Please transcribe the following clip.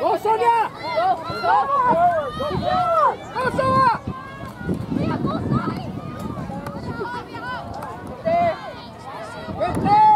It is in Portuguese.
Go, Sonia! Go, Go,